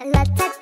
La ta